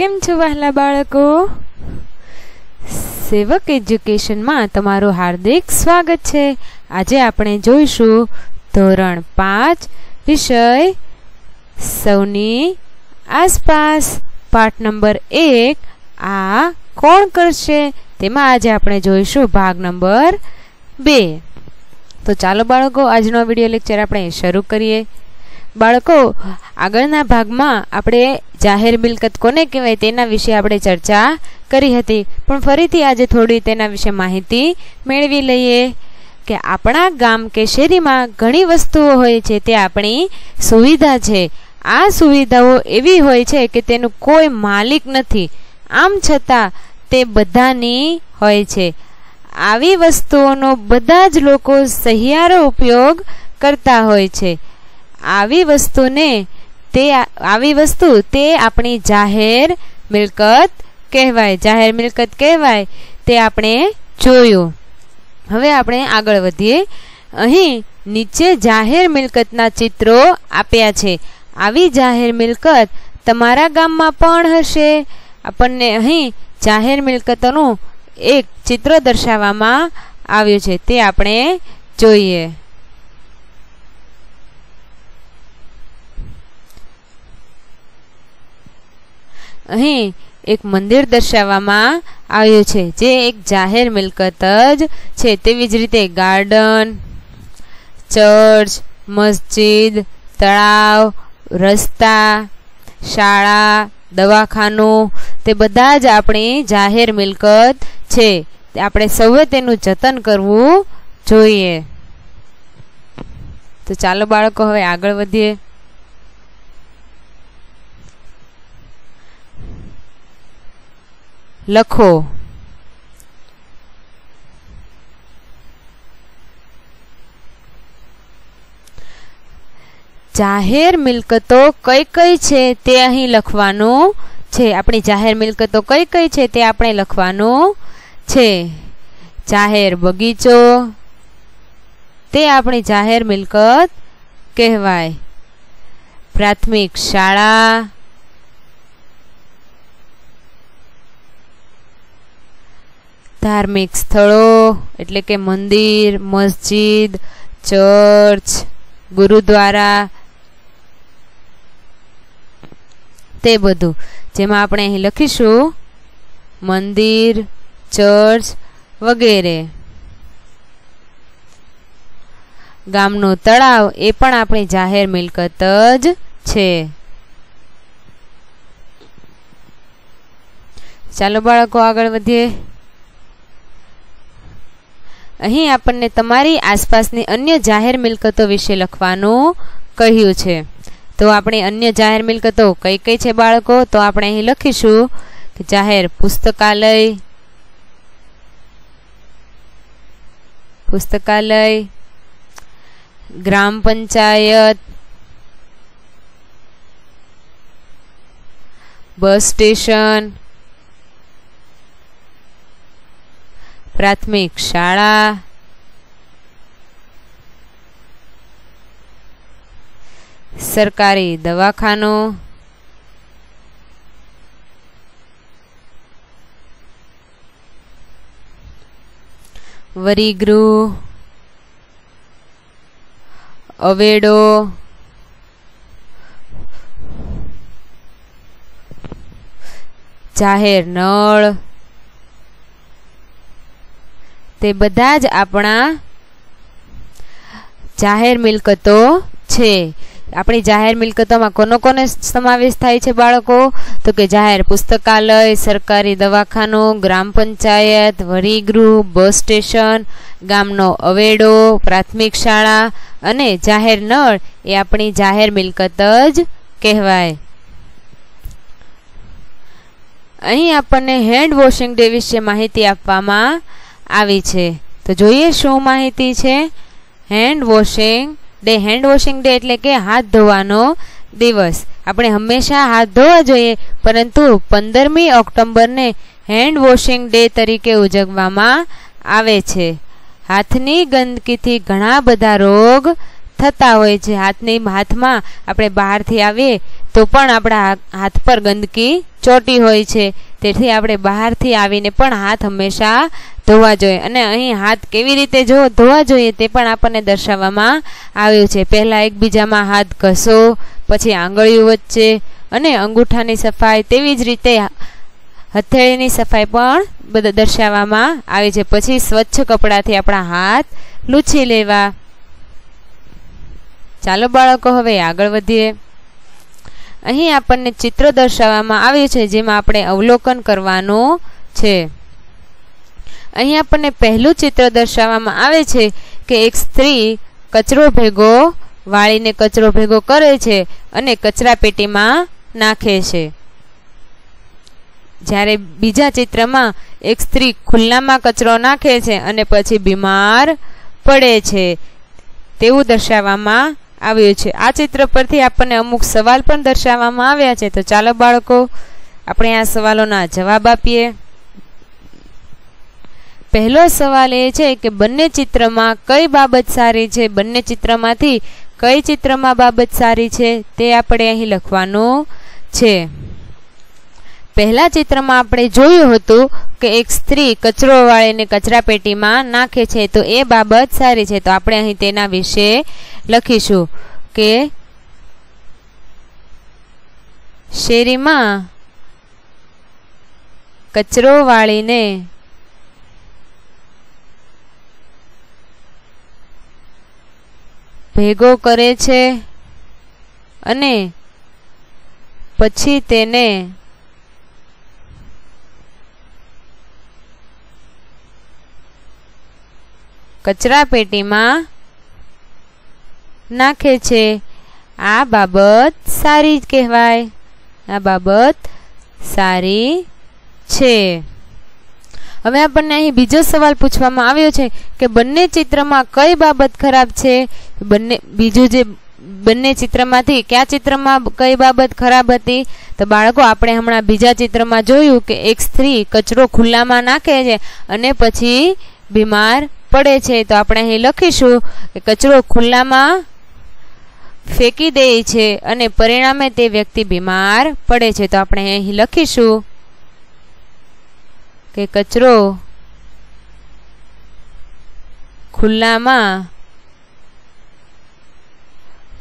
કેમ છો વહેલા બાળકો? સેવક એજ્યુકેશનમાં તમારું હાર્દિક સ્વાગત છે. આજે આપણે જોઈશું ધોરણ પાંચ વિષય સૌની આસપાસ. પાઠ નંબર એક, આ કોણ કરશે? તેમાં આજે આપણે જોઈશું ભાગ નંબર બે. તો ચાલો બાળકો, આજનો વીડિયો લેક્ચર આપણે શરૂ કરીએ. બાળકો, આગળના ભાગમાં આપણે જાહેર મિલકત કોને કહેવાય તેના વિશે આપણે ચર્ચા કરી હતી. પણ ફરીથી આજે થોડી તેના વિશે માહિતી મેળવી લઈએ કે આપણા ગામ કે શેરીમાં ઘણી વસ્તુઓ હોય છે, તે આપણી સુવિધા છે. આ સુવિધાઓ એવી હોય છે કે તેનું કોઈ માલિક નથી. આમ છતાં તે બધાની હોય છે. આવી વસ્તુઓનો બધા જ લોકો સહિયારો ઉપયોગ કરતા હોય છે. આવી વસ્તુને તે આવી વસ્તુ તે આપણી જાહેર મિલકત કહેવાય. જાહેર મિલકત કહેવાય. તે આપણે જોયું. હવે આપણે આગળ વધીએ. અહીં નીચે જાહેર મિલકતના ચિત્રો આપ્યા છે. આવી જાહેર મિલકત તમારા ગામમાં પણ હશે. આપણને અહીં જાહેર મિલકતોનું એક ચિત્ર દર્શાવવામાં આવ્યું છે. તે આપણે જોઈએ. અહીં એક મંદિર દર્શાવવામાં આવ્યું છે, જે એક જાહેર મિલકત જ છે. તેવી જ રીતે ગાર્ડન, ચર્ચ, મસ્જિદ, તળાવ, રસ્તા, શાળા, દવાખાનું, તે બધા જ આપણી જાહેર મિલકત છે. આપણે સૌએ તેનું જતન કરવું જોઈએ. તો ચાલો બાળકો, હવે આગળ વધીએ. લખો. જાહેર મિલકતો કઈ કઈ છે તે અહીં લખવાનું છે. આપણી જાહેર મિલકતો કઈ કઈ છે તે આપણે લખવાનું છે. જાહેર બગીચો, તે આપણી જાહેર મિલકત કહેવાય. પ્રાથમિક શાળા ધાર્મિક સ્થળો એટલે કે મંદિર, મસ્જિદ, ચર્ચ, ગુરુદ્વારા, તે બધું. જેમાં આપણે અહીં લખીશું મંદિર, ચર્ચ વગેરે. ગામનું તળાવ એ પણ આપણી જાહેર મિલકત જ છે. ચાલો બાળકો આગળ વધીએ. અહીં આપણને તમારી આસપાસની અન્ય જાહેર મિલકતો વિશે લખવાનું કહ્યું છે. તો આપણે અન્ય જાહેર મિલકતો કઈ કઈ છે બાળકો? તો આપણે અહીં લખીશું કે જાહેર પુસ્તકાલય પુસ્તકાલય, ગ્રામ પંચાયત, બસ સ્ટેશન પ્રાથમિક શાળા. સરકારી દવાખાનું. વરીગૃહ. અવેડો. જાહેર નળ. તે બધા જ આપણા જાહેર મિલકતો છે. આપણી જાહેર મિલકતોમાં કોનો કોને સમાવેશ થાય છે બાળકો? તો કે જાહેર પુસ્તકાલય, સરકારી દવાખાનું, ગ્રામ પંચાયત, વરીગૃહ, બસ સ્ટેશન, ગામનો અવેડો, પ્રાથમિક શાળા અને જાહેર નળ એ આપણી જાહેર મિલકત જ કહેવાય. અહીં આપણને હેન્ડ વોશિંગ ડે વિશે માહિતી આપવામાં આવી છે. તો જોઈએ શું માહિતી છે. Hand washing day hand washing day એટલે કે હાથ ધોવાનો દિવસ. આપણે હંમેશા હાથ ધોવા જોઈએ, પરંતુ પંદરમી ઓક્ટોબરને હેન્ડ વોશિંગ ડે તરીકે ઉજવવામાં આવે છે. હાથની ગંદકીથી ઘણા બધા રોગ થતા હોય છે. હાથની હાથમાં આપણે બહારથી આવીએ તો પણ આપણા હાથ પર ગંદકી ચોટી હોય છે. તેથી આપણે બહારથી આવીને પણ હાથ હંમેશા ધોવા જોઈએ. અને અહીં હાથ કેવી રીતે જો ધોવા જોઈએ તે પણ આપણને દર્શાવવામાં આવ્યું છે. પહેલાં એકબીજામાં હાથ ઘસો, પછી આંગળીઓ વચ્ચે અને અંગૂઠાની સફાઈ તેવી જ રીતે હથેળીની સફાઈ પણ બધા, દર્શાવવામાં આવી છે. પછી સ્વચ્છ કપડાથી આપણા હાથ લૂછી લેવા. ચાલો બાળકો, હવે આગળ વધીએ. અહીં આપણને ચિત્ર દર્શાવવામાં આવ્યું છે, જેમાં આપણે અવલોકન કરવાનું છે. અહીં આપણને પહેલું ચિત્ર દર્શાવવામાં આવે છે કે એક સ્ત્રી કચરો ભેગો વાળીને કચરો ભેગો કરે છે અને કચરા પેટીમાં નાખે છે. જ્યારે બીજા ચિત્રમાં એક સ્ત્રી ખુલ્લામાં કચરો નાખે છે અને પછી બીમાર પડે છે, તેવું દર્શાવવામાં આવ્યું છે. આ ચિત્ર પરથી આપણને અમુક સવાલ પણ દર્શાવવામાં આવ્યા છે. તો ચાલો બાળકો, આપણે આ સવાલોના જવાબ આપીએ. પહેલો સવાલ એ છે કે બંને ચિત્રમાં કઈ બાબત સારી છે? બંને ચિત્રમાંથી કઈ ચિત્રમાં બાબત સારી છે? તે આપણે અહીં લખવાનું છે. પહેલા ચિત્રમાં આપણે જોયું હતું કે એક સ્ત્રી કચરો વાળીને કચરા પેટીમાં નાખે છે. તો એ બાબત સારી છે. તો આપણે અહીં તેના વિશે લખીશું કે શેરીમાં કચરો વાળીને ભેગો કરે છે અને પછી તેને કચરા પેટીમાં નાખે છે. આ બાબત સારી જ કહેવાય. આ બાબત સારી છે. હવે આપણને અહીં બીજો સવાલ પૂછવામાં આવ્યો છે કે બંને ચિત્રમાં કઈ બાબત ખરાબ છે? બંને, બીજું જે બંને ચિત્રમાંથી કયા ચિત્રમાં કઈ બાબત ખરાબ હતી? તો બાળકો, આપણે હમણાં બીજા ચિત્રમાં જોયું કે એક સ્ત્રી કચરો ખુલ્લામાં નાખે છે અને પછી બીમાર પડે છે તો આપણે અહીં લખીશું કે કચરો ખુલ્લામાં ફેંકી દે છે અને પરિણામે તે વ્યક્તિ બીમાર પડે છે. તો આપણે અહીં લખીશું કે કચરો ખુલ્લામાં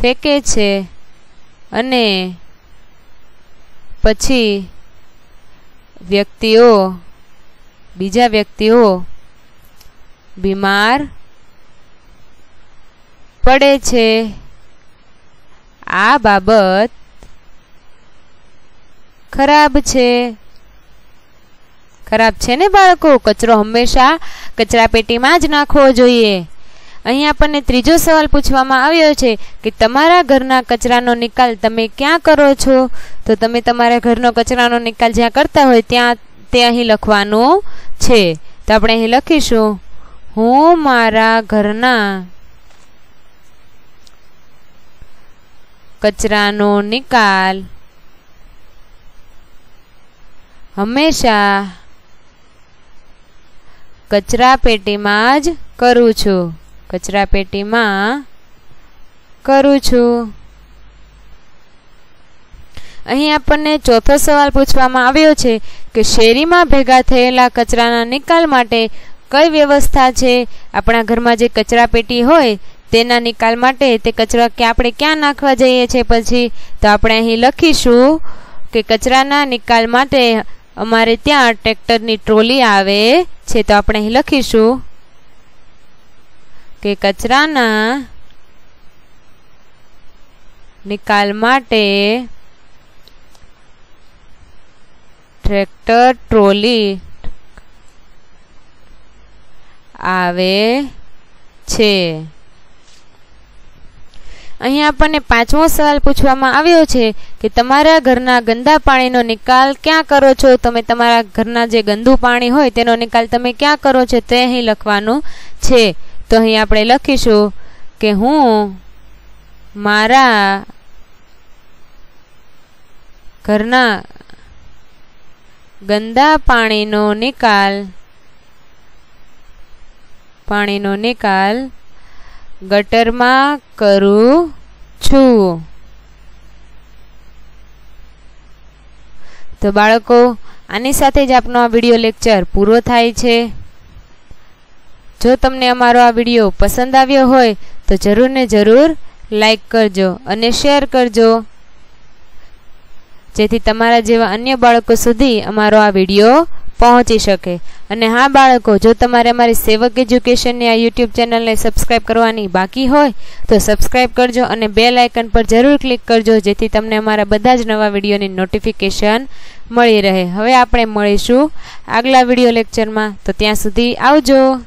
ફેંકે છે અને પછી વ્યક્તિઓ, બીજા વ્યક્તિઓ બીમાર પડે છે. આ બાબત ખરાબ છે. ખરાબ છે ને બાળકો? કચરો હંમેશા કચરા પેટીમાં જ નાખવો જોઈએ. અહીં આપણને ત્રીજો સવાલ પૂછવામાં આવ્યો છે કે તમારા ઘરના કચરાનો નિકાલ તમે ક્યાં કરો છો? તો તમે તમારા ઘરનો કચરાનો નિકાલ જ્યાં કરતા હોય ત્યાં તે અહીં લખવાનું છે. તો આપણે અહીં લખીશું. હું મારા ઘરના કચરાનો નિકાલ હંમેશા કચરા પેટીમાં જ કરું છું. કચરા પેટીમાં કરું છું. અહીં આપણને ચોથો સવાલ પૂછવામાં આવ્યો છે કે શેરીમાં ભેગા થયેલા કચરાના નિકાલ માટે કઈ વ્યવસ્થા છે? આપણા ઘરમાં જે કચરા પેટી હોય, તેના નિકાલ માટે તે કચરા કે આપણે ક્યાં નાખવા જઈએ છીએ પછી? તો આપણે અહીં લખીશું કે કચરાના નિકાલ માટે અમારે ત્યાં ટ્રેક્ટરની ટ્રોલી આવે છે, તો આપણે અહીં લખીશું કે કચરાના નિકાલ માટે ટ્રેક્ટર, ટ્રોલી આવે છે. અહીં આપણને પાંચમો સવાલ પૂછવામાં આવ્યો છે કે તમારા ઘરના ગંદા પાણીનો નિકાલ ક્યાં કરો છો? તમે તમારા ઘરના જે ગંદુ પાણી હોય તેનો નિકાલ તમે ક્યાં કરો છો તે અહીં લખવાનું છે. તો અહીં આપણે લખીશું કે હું મારા ઘરના ગંદા પાણીનો નિકાલ પાણીનો નિકાલ ગટરમાં કરું છું. તો બાળકો, આની સાથે જ આપનો આ વીડિયો લેક્ચર પૂરો થાય છે. જો તમને અમારો આ વીડિયો પસંદ આવ્યો હોય, તો જરૂર ને જરૂર લાઈક કરજો અને શેર કરજો. જેથી તમારા જેવા અન્ય બાળકો સુધી અમારો આ વીડિયો પહોંચી શકે. અને હા, બાળકો, જો તમારે અમારી સેવક એજ્યુકેશનની આ યુટ્યુબ ચેનલને સબસ્ક્રાઇબ કરવાની બાકી હોય, તો સબસ્ક્રાઇબ કરજો અને બેલ આઇકન પર જરૂર ક્લિક કરજો, જેથી તમને અમારા બધા જ નવા વિડીયોની નોટિફિકેશન મળી રહે. હવે આપણે મળીશું આગલા વીડિયો લેક્ચરમાં. તો ત્યાં સુધી આવજો.